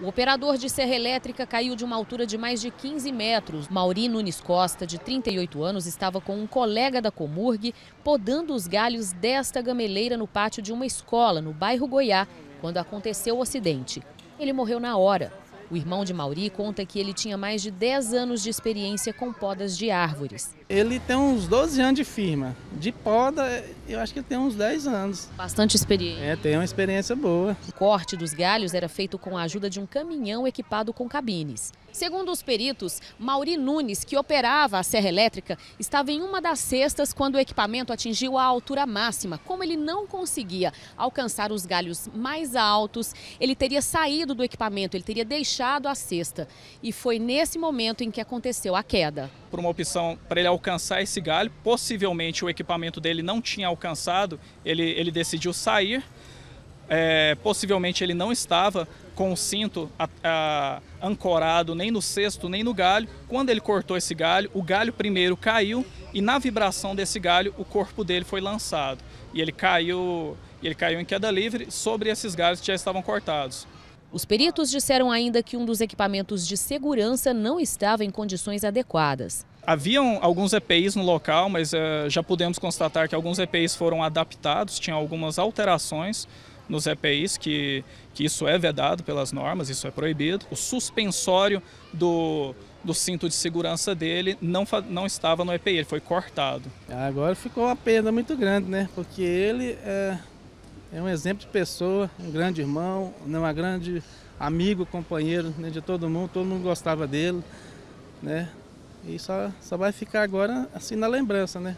O operador de serra elétrica caiu de uma altura de mais de 15 metros. Mauri Nunes Costa, de 38 anos, estava com um colega da Comurg podando os galhos desta gameleira no pátio de uma escola, no bairro Goiá, quando aconteceu o acidente. Ele morreu na hora. O irmão de Mauri conta que ele tinha mais de 10 anos de experiência com podas de árvores. Ele tem uns 12 anos de firma. De poda, eu acho que ele tem uns 10 anos. Bastante experiência. É, tem uma experiência boa. O corte dos galhos era feito com a ajuda de um caminhão equipado com cabines. Segundo os peritos, Mauri Nunes, que operava a serra elétrica, estava em uma das cestas quando o equipamento atingiu a altura máxima. Como ele não conseguia alcançar os galhos mais altos, ele teria saído do equipamento, ele teria deixado a cesta. E foi nesse momento em que aconteceu a queda. Por uma opção para ele alcançar esse galho, possivelmente o equipamento dele não tinha alcançado, ele, ele decidiu sair é, possivelmente ele não estava com o cinto a, a, ancorado nem no cesto nem no galho. Quando ele cortou esse galho, o galho primeiro caiu e na vibração desse galho o corpo dele foi lançado e ele caiu, ele caiu em queda livre sobre esses galhos que já estavam cortados. Os peritos disseram ainda que um dos equipamentos de segurança não estava em condições adequadas. Haviam alguns EPIs no local, mas uh, já pudemos constatar que alguns EPIs foram adaptados, tinham algumas alterações nos EPIs, que, que isso é vedado pelas normas, isso é proibido. O suspensório do, do cinto de segurança dele não, não estava no EPI, ele foi cortado. Agora ficou uma perda muito grande, né? Porque ele é, é um exemplo de pessoa, um grande irmão, né? um grande amigo, companheiro né? de todo mundo, todo mundo gostava dele, né? E só, só vai ficar agora assim na lembrança, né?